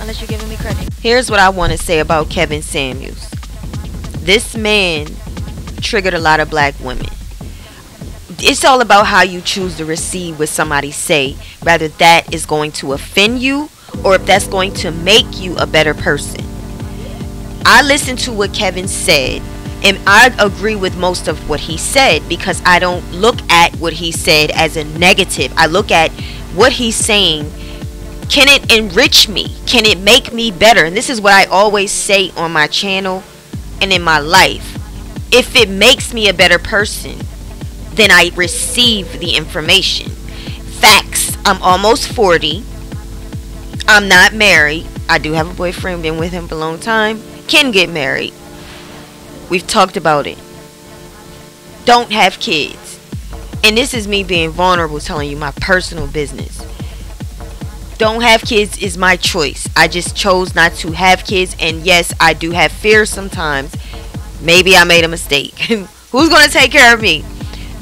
unless you're giving me credit. Here's what I want to say about Kevin Samuels. This man triggered a lot of black women. It's all about how you choose to receive what somebody say, whether that is going to offend you or if that's going to make you a better person. I listened to what Kevin said and I agree with most of what he said because I don't look at what he said as a negative. I look at what he's saying. Can it enrich me? Can it make me better? And this is what I always say on my channel and in my life. If it makes me a better person, then I receive the information. Facts. I'm almost 40. I'm not married. I do have a boyfriend, been with him for a long time. Can get married. We've talked about it. Don't have kids. And this is me being vulnerable, telling you my personal business. Don't have kids is my choice. I just chose not to have kids. And yes, I do have fears sometimes. Maybe I made a mistake. Who's going to take care of me?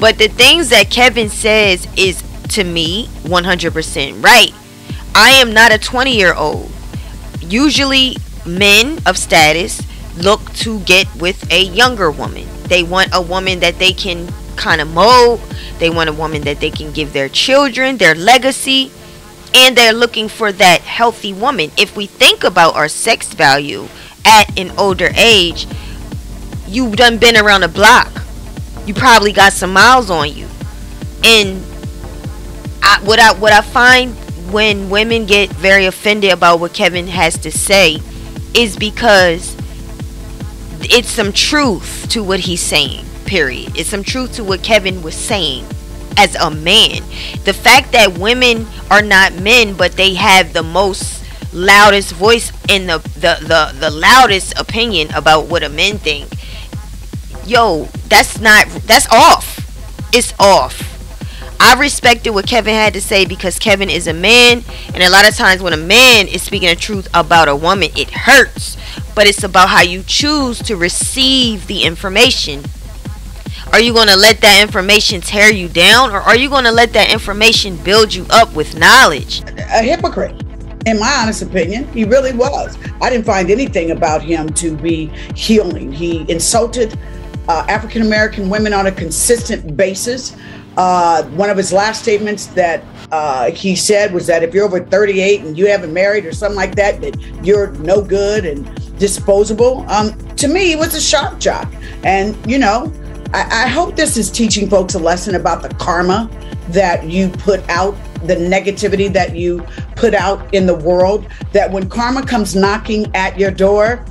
But the things that Kevin says is to me 100% right. I am not a 20 year old. Usually, men of status look to get with a younger woman. They want a woman that they can kind of mold. They want a woman that they can give their children, their legacy, and they're looking for that healthy woman. If we think about our sex value at an older age, you've done been around the block. You probably got some miles on you. And I, what I what I find when women get very offended about what Kevin has to say is because it's some truth to what he's saying period it's some truth to what kevin was saying as a man. The fact that women are not men but they have the most loudest voice and the the the, the loudest opinion about what a man think. Yo that's not that's off. It's off. I respected what Kevin had to say because Kevin is a man, and a lot of times when a man is speaking the truth about a woman, it hurts. But it's about how you choose to receive the information. Are you going to let that information tear you down or are you going to let that information build you up with knowledge? A hypocrite. In my honest opinion, he really was. I didn't find anything about him to be healing. He insulted uh, African American women on a consistent basis. Uh, one of his last statements that uh, he said was that if you're over 38 and you haven't married or something like that, that you're no good and disposable. Um, to me, it was a shock jock. And, you know, I, I hope this is teaching folks a lesson about the karma that you put out, the negativity that you put out in the world, that when karma comes knocking at your door,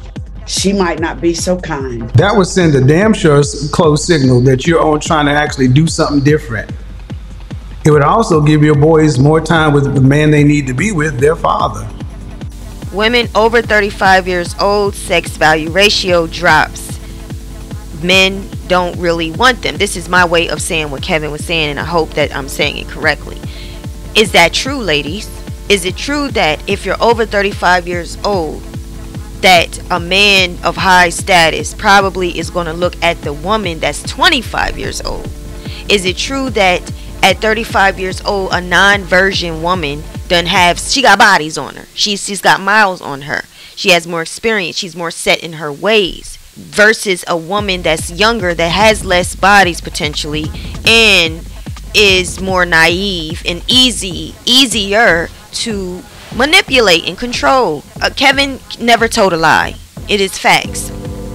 she might not be so kind. That would send a damn sure close signal that you're on trying to actually do something different. It would also give your boys more time with the man they need to be with, their father. Women over 35 years old, sex value ratio drops. Men don't really want them. This is my way of saying what Kevin was saying, and I hope that I'm saying it correctly. Is that true, ladies? Is it true that if you're over 35 years old, that a man of high status probably is going to look at the woman that's 25 years old? Is it true that at 35 years old, a non virgin woman doesn't have she got bodies on her. She's she's got miles on her. She has more experience. She's more set in her ways versus a woman that's younger that has less bodies potentially and is more naive and easy easier to manipulate and control. Uh, Kevin never told a lie. It is facts.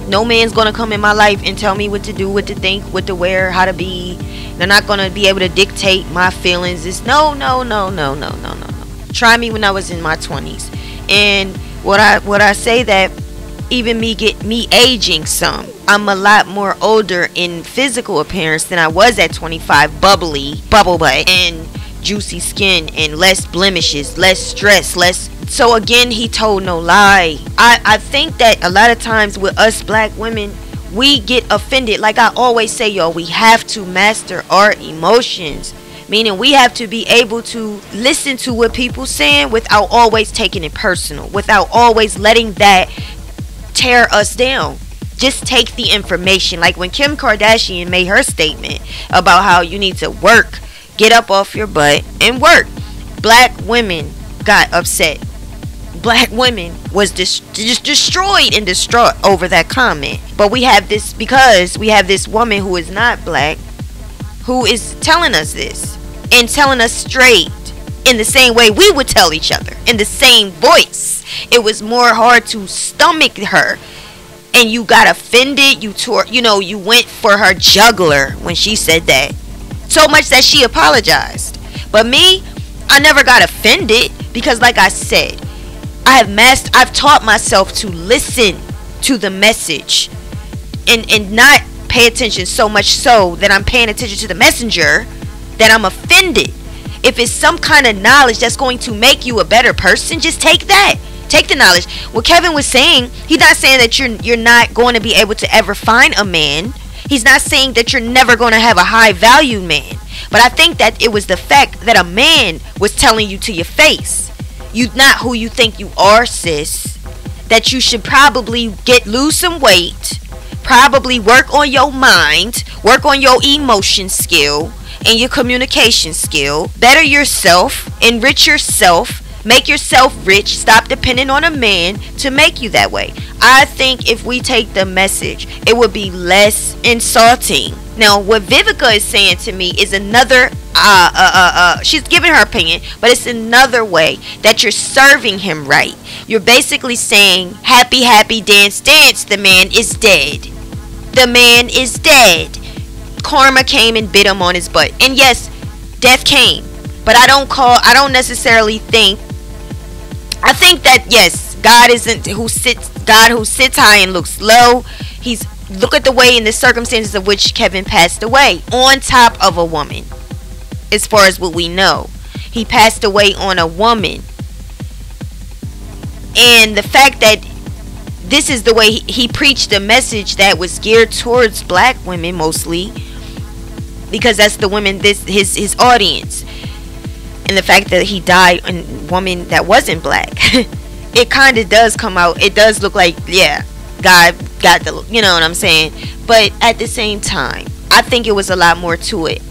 No man's gonna come in my life and tell me what to do, what to think, what to wear, how to be. They're not gonna be able to dictate my feelings. It's no, no, no, no, no, no, no. No. Try me when I was in my 20s. And what I what I say that even me get me aging some. I'm a lot more older in physical appearance than I was at 25, bubbly, bubble butt and juicy skin and less blemishes, less stress, less so again he told no lie. I I think that a lot of times with us black women we get offended like I always say y'all we have to master our emotions meaning we have to be able to listen to what people saying without always taking it personal without always letting that tear us down just take the information like when kim kardashian made her statement about how you need to work get up off your butt and work black women got upset black women was dis- just destroyed and distraught over that comment. But we have this because we have this woman who is not black who is telling us this and telling us straight in the same way we would tell each other in the same voice. It was more hard to stomach her and you got offended. You tore, you know, you went for her juggler when she said that. So much that she apologized. But me, I never got offended because, like I said, I have mastered, I've taught myself to listen to the message and, and not pay attention so much so that I'm paying attention to the messenger that I'm offended. If it's some kind of knowledge that's going to make you a better person, just take that. Take the knowledge. What Kevin was saying, he's not saying that you're you're not going to be able to ever find a man. He's not saying that you're never going to have a high value man. But I think that it was the fact that a man was telling you to your face, you're not who you think you are, sis. That you should probably get lose some weight, probably work on your mind, work on your emotion skill and your communication skill, better yourself, enrich yourself, Make yourself rich. Stop depending on a man to make you that way. I think if we take the message, it would be less insulting. Now, what Vivica is saying to me is another. Uh, uh, uh, uh, she's giving her opinion, but it's another way that you're serving him right. You're basically saying, "Happy, happy, dance, dance." The man is dead. The man is dead. Karma came and bit him on his butt, and yes, death came. But I don't call. I don't necessarily think I think that yes, God isn't who sits God who sits high and looks low. He's look at the way in the circumstances of which Kevin passed away on top of a woman. As far as what we know, he passed away on a woman. And the fact that this is the way he, he preached a message that was geared towards black women mostly because that's the women this his his audience and the fact that he died a woman that wasn't black. It kind of does come out. It does look like yeah god got the you know what i'm saying? But at the same time i think it was a lot more to it.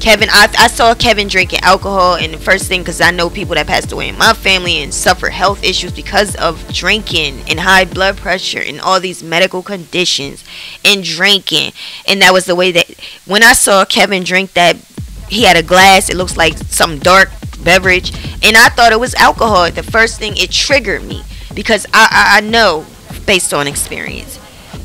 Kevin i, I saw kevin drinking alcohol and the first thing because i know people that passed away in my family and suffer health issues because of drinking and high blood pressure and all these medical conditions and drinking. And that was the way that when i saw kevin drink that he had a glass it looks like some dark beverage and I thought it was alcohol. The first thing it triggered me because I, I, I know based on experience.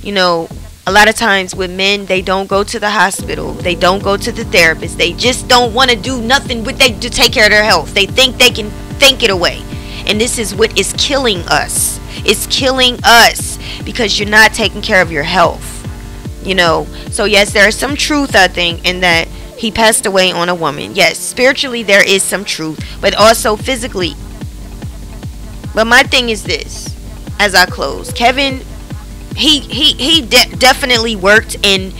You know, a lot of times with men they don't go to the hospital they don't go to the therapist they just don't want to do nothing with they to take care of their health they think they can think it away and this is what is killing us it's killing us because you're not taking care of your health you know so yes there is some truth i think in that he passed away on a woman. Yes, spiritually there is some truth, but also physically. But my thing is this, as I close, Kevin, he he he de- definitely worked and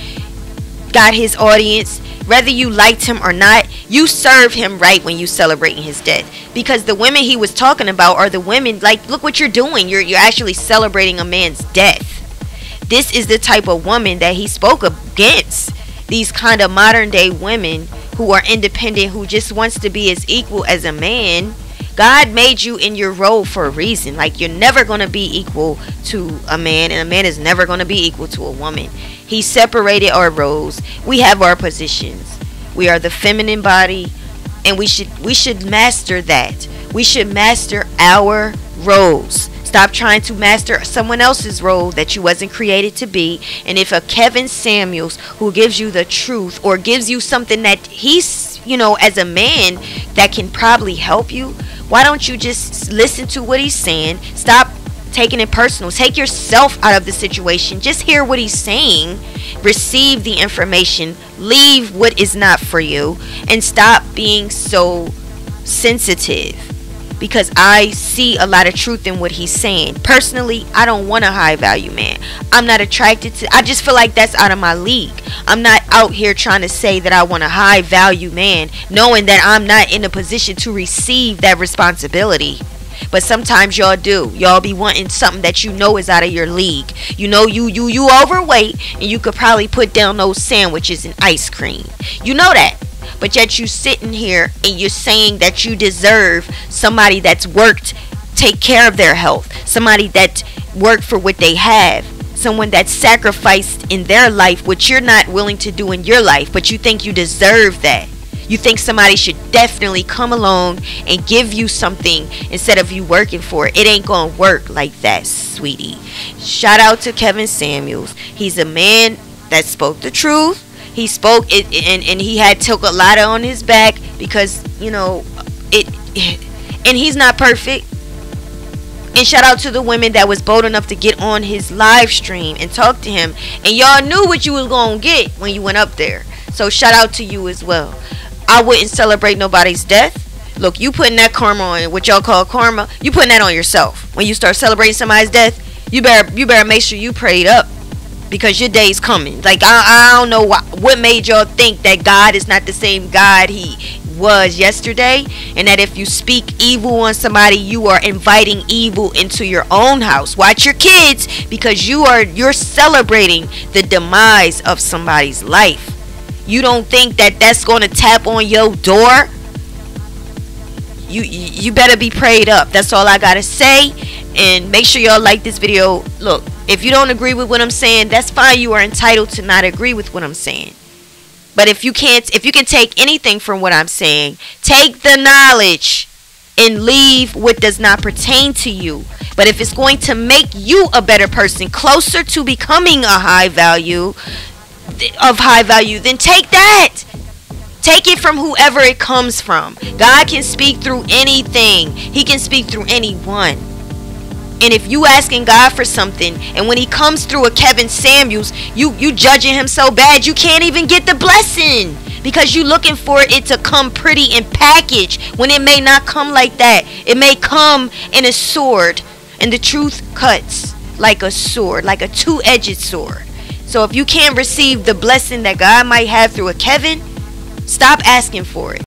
got his audience. Whether you liked him or not, you serve him right when you celebrating his death. Because the women he was talking about are the women like, look what you're doing. You're you're actually celebrating a man's death. This is the type of woman that he spoke against these kind of modern day women who are independent who just wants to be as equal as a man God made you in your role for a reason. Like you're never going to be equal to a man and a man is never going to be equal to a woman. He separated our roles. We have our positions. We are the feminine body and we should we should master that. We should master our roles. Stop trying to master someone else's role that you wasn't created to be. And if a Kevin Samuels who gives you the truth or gives you something that he's, you know, as a man that can probably help you, why don't you just listen to what he's saying? Stop taking it personal. Take yourself out of the situation. Just hear what he's saying. Receive the information. Leave what is not for you. And stop being so sensitive because I see a lot of truth in what he's saying. Personally, I don't want a high value man. I'm not attracted to I just feel like that's out of my league. I'm not out here trying to say that I want a high value man knowing that I'm not in a position to receive that responsibility. But sometimes y'all do. Y'all be wanting something that you know is out of your league. You know you you you overweight and you could probably put down those sandwiches and ice cream. You know that but yet you sitting here and you're saying that you deserve somebody that's worked take care of their health, somebody that worked for what they have, someone that sacrificed in their life what you're not willing to do in your life, but you think you deserve that. You think somebody should definitely come along and give you something instead of you working for it. It ain't gonna work like that, sweetie. Shout out to Kevin Samuels. He's a man that spoke the truth. He spoke it and, and he had took a lot on his back because, you know, it and he's not perfect and shout out to the women that was bold enough to get on his live stream and talk to him. And y'all knew what you was to get when you went up there. So shout out to you as well. I wouldn't celebrate nobody's death. Look, you putting that karma on what y'all call karma. You putting that on yourself. When you start celebrating somebody's death, you better you better make sure you prayed up because your day's coming. Like I, I don't know what what made y'all think that God is not the same God he was yesterday and that if you speak evil on somebody you are inviting evil into your own house. Watch your kids because you are you're celebrating the demise of somebody's life. You don't think that that's going to tap on your door? You you better be prayed up. That's all i gotta say and make sure y'all like this video. Look if you don't agree with what i'm saying that's fine you are entitled to not agree with what i'm saying but if you can't, if you can take anything from what I'm saying, take the knowledge and leave what does not pertain to you. But if it's going to make you a better person, closer to becoming a high value, of high value, then take that. Take it from whoever it comes from. God can speak through anything. He can speak through anyone. And if you asking God for something, and when He comes through a Kevin Samuels, you you judging him so bad you can't even get the blessing because you looking for it to come pretty in package when it may not come like that. It may come in a sword, and the truth cuts like a sword, like a two-edged sword. So if you can't receive the blessing that God might have through a Kevin, stop asking for it.